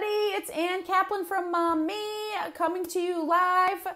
everybody. It's Ann Kaplan from Mom Me uh, coming to you live.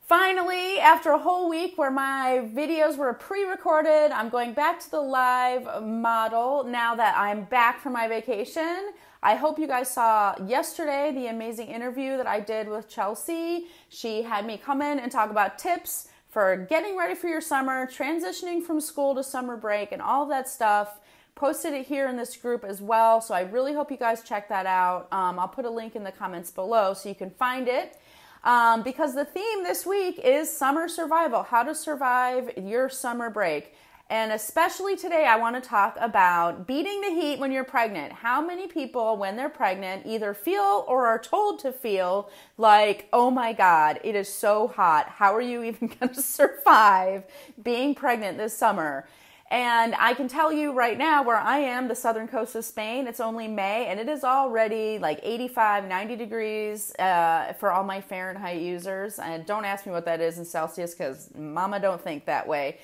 Finally, after a whole week where my videos were pre recorded, I'm going back to the live model now that I'm back from my vacation. I hope you guys saw yesterday the amazing interview that I did with Chelsea. She had me come in and talk about tips for getting ready for your summer, transitioning from school to summer break, and all that stuff posted it here in this group as well. So I really hope you guys check that out. Um, I'll put a link in the comments below so you can find it. Um, because the theme this week is summer survival how to survive your summer break. And especially today, I want to talk about beating the heat when you're pregnant. How many people, when they're pregnant, either feel or are told to feel like, oh my God, it is so hot. How are you even going to survive being pregnant this summer? And I can tell you right now where I am, the southern coast of Spain, it's only May and it is already like 85, 90 degrees uh, for all my Fahrenheit users. And don't ask me what that is in Celsius because mama don't think that way.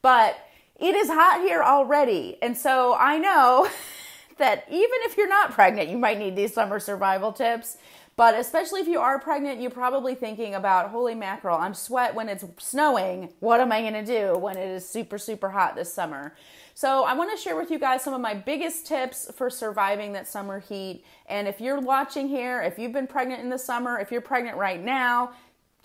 But it is hot here already. And so I know that even if you're not pregnant, you might need these summer survival tips. But especially if you are pregnant, you're probably thinking about, holy mackerel, I'm sweat when it's snowing. What am I going to do when it is super, super hot this summer? So I want to share with you guys some of my biggest tips for surviving that summer heat. And if you're watching here, if you've been pregnant in the summer, if you're pregnant right now,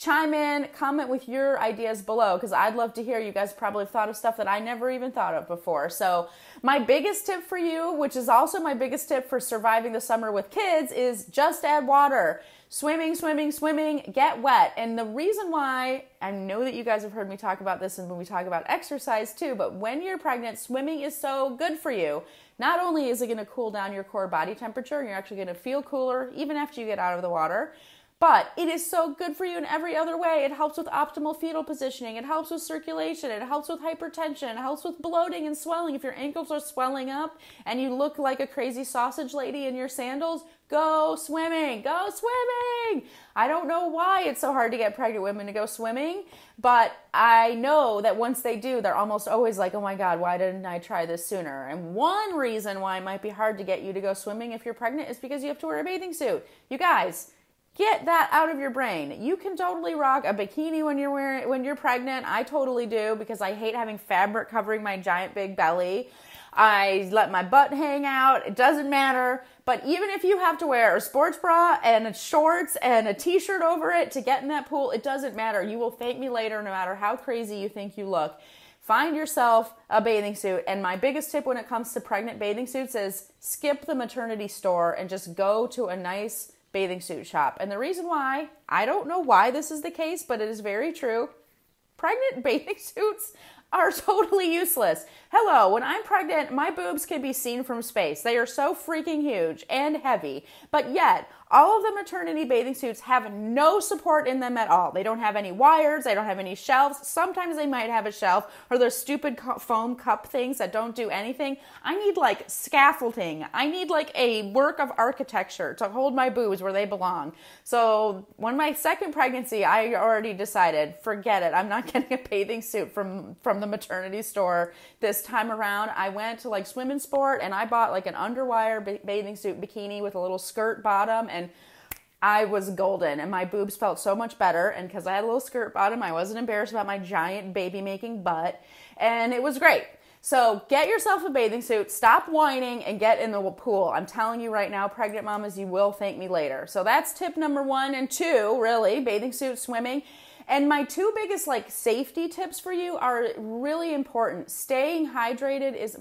chime in, comment with your ideas below because I'd love to hear. You guys probably thought of stuff that I never even thought of before. So, my biggest tip for you, which is also my biggest tip for surviving the summer with kids, is just add water. Swimming, swimming, swimming, get wet. And the reason why, I know that you guys have heard me talk about this and when we talk about exercise too, but when you're pregnant, swimming is so good for you. Not only is it going to cool down your core body temperature, you're actually going to feel cooler even after you get out of the water but it is so good for you in every other way. It helps with optimal fetal positioning. It helps with circulation. It helps with hypertension. It helps with bloating and swelling. If your ankles are swelling up and you look like a crazy sausage lady in your sandals, go swimming. Go swimming. I don't know why it's so hard to get pregnant women to go swimming, but I know that once they do, they're almost always like, oh my God, why didn't I try this sooner? And one reason why it might be hard to get you to go swimming if you're pregnant is because you have to wear a bathing suit. You guys, Get that out of your brain. You can totally rock a bikini when you're wearing when you're pregnant. I totally do because I hate having fabric covering my giant big belly. I let my butt hang out. It doesn't matter. But even if you have to wear a sports bra and shorts and a t-shirt over it to get in that pool, it doesn't matter. You will thank me later no matter how crazy you think you look. Find yourself a bathing suit. And my biggest tip when it comes to pregnant bathing suits is skip the maternity store and just go to a nice bathing suit shop. And the reason why, I don't know why this is the case, but it is very true. Pregnant bathing suits are totally useless. Hello, when I'm pregnant, my boobs can be seen from space. They are so freaking huge and heavy, but yet all of the maternity bathing suits have no support in them at all. They don't have any wires, they don't have any shelves. Sometimes they might have a shelf or those stupid foam cup things that don't do anything. I need like scaffolding. I need like a work of architecture to hold my boobs where they belong. So, when my second pregnancy, I already decided, forget it. I'm not getting a bathing suit from from the maternity store this time around. I went to like Swim and Sport and I bought like an underwire bathing suit bikini with a little skirt bottom and I was golden and my boobs felt so much better. And because I had a little skirt bottom, I wasn't embarrassed about my giant baby making butt. And it was great. So get yourself a bathing suit, stop whining, and get in the pool. I'm telling you right now, pregnant mamas, you will thank me later. So that's tip number one and two, really bathing suit, swimming. And my two biggest like safety tips for you are really important. Staying hydrated is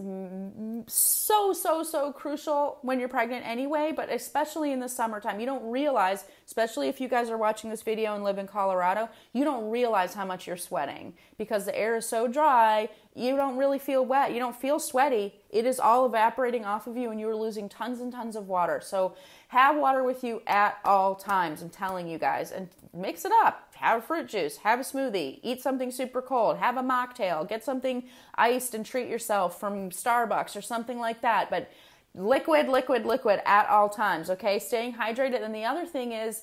so so so crucial when you're pregnant anyway, but especially in the summertime. You don't realize, especially if you guys are watching this video and live in Colorado, you don't realize how much you're sweating because the air is so dry, you don't really feel wet. You don't feel sweaty. It is all evaporating off of you and you're losing tons and tons of water. So have water with you at all times. I'm telling you guys and mix it up have fruit juice, have a smoothie, eat something super cold, have a mocktail, get something iced and treat yourself from Starbucks or something like that. But liquid, liquid, liquid at all times, okay? Staying hydrated. And the other thing is,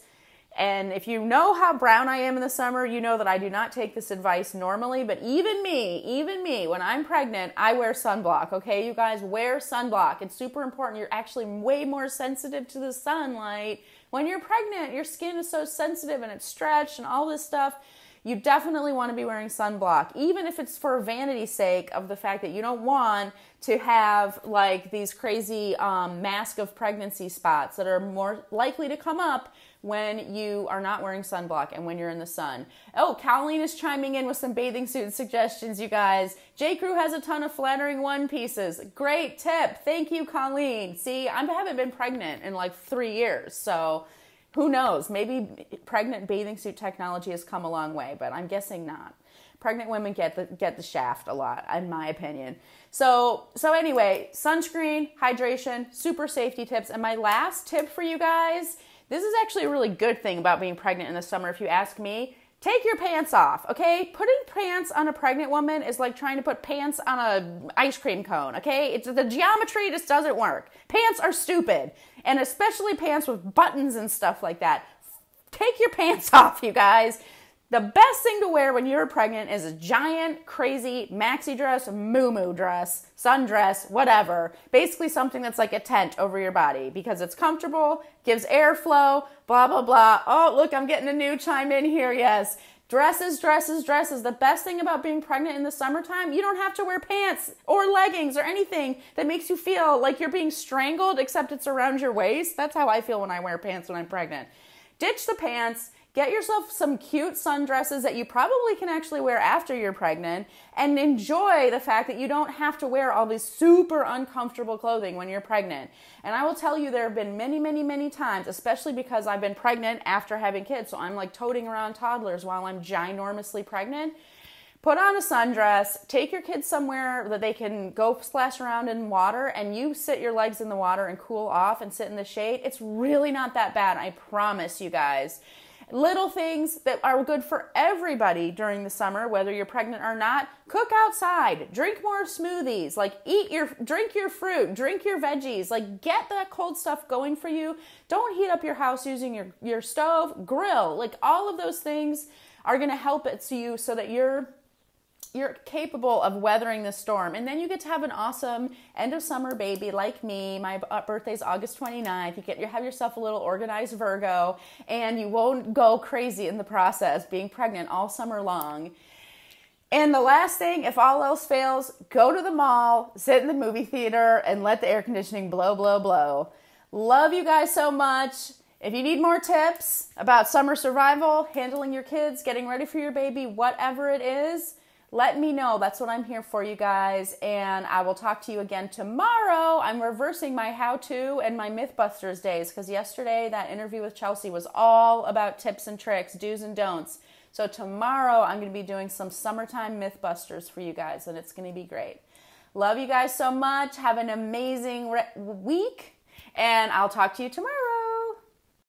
And if you know how brown I am in the summer, you know that I do not take this advice normally. But even me, even me, when I'm pregnant, I wear sunblock. Okay, you guys wear sunblock. It's super important. You're actually way more sensitive to the sunlight when you're pregnant. Your skin is so sensitive and it's stretched and all this stuff you definitely want to be wearing sunblock, even if it's for vanity's sake of the fact that you don't want to have like these crazy um, mask of pregnancy spots that are more likely to come up when you are not wearing sunblock and when you're in the sun. Oh, Colleen is chiming in with some bathing suit suggestions, you guys. J. Crew has a ton of flattering one pieces. Great tip. Thank you, Colleen. See, I haven't been pregnant in like three years, so who knows? Maybe pregnant bathing suit technology has come a long way, but I'm guessing not. Pregnant women get the get the shaft a lot, in my opinion. So so anyway, sunscreen, hydration, super safety tips, and my last tip for you guys. This is actually a really good thing about being pregnant in the summer, if you ask me. Take your pants off, okay? Putting pants on a pregnant woman is like trying to put pants on a ice cream cone, okay? It's the geometry just doesn't work. Pants are stupid, and especially pants with buttons and stuff like that. Take your pants off, you guys. The best thing to wear when you're pregnant is a giant, crazy maxi dress, moo dress, sundress, whatever. Basically, something that's like a tent over your body because it's comfortable, gives airflow, blah, blah, blah. Oh, look, I'm getting a new chime in here. Yes. Dresses, dresses, dresses. The best thing about being pregnant in the summertime, you don't have to wear pants or leggings or anything that makes you feel like you're being strangled, except it's around your waist. That's how I feel when I wear pants when I'm pregnant. Ditch the pants Get yourself some cute sundresses that you probably can actually wear after you're pregnant and enjoy the fact that you don't have to wear all these super uncomfortable clothing when you're pregnant. And I will tell you, there have been many, many, many times, especially because I've been pregnant after having kids. So I'm like toting around toddlers while I'm ginormously pregnant put on a sundress, take your kids somewhere that they can go splash around in water, and you sit your legs in the water and cool off and sit in the shade. It's really not that bad, I promise you guys. Little things that are good for everybody during the summer, whether you're pregnant or not. Cook outside, drink more smoothies, like eat your, drink your fruit, drink your veggies, like get that cold stuff going for you. Don't heat up your house using your, your stove, grill, like all of those things are gonna help it to you so that you're you're capable of weathering the storm. And then you get to have an awesome end of summer baby like me. My uh, birthday's August 29th. You get you have yourself a little organized Virgo and you won't go crazy in the process being pregnant all summer long. And the last thing, if all else fails, go to the mall, sit in the movie theater and let the air conditioning blow blow blow. Love you guys so much. If you need more tips about summer survival, handling your kids, getting ready for your baby, whatever it is, let me know. That's what I'm here for, you guys. And I will talk to you again tomorrow. I'm reversing my how to and my Mythbusters days because yesterday that interview with Chelsea was all about tips and tricks, do's and don'ts. So tomorrow I'm going to be doing some summertime Mythbusters for you guys, and it's going to be great. Love you guys so much. Have an amazing re- week, and I'll talk to you tomorrow.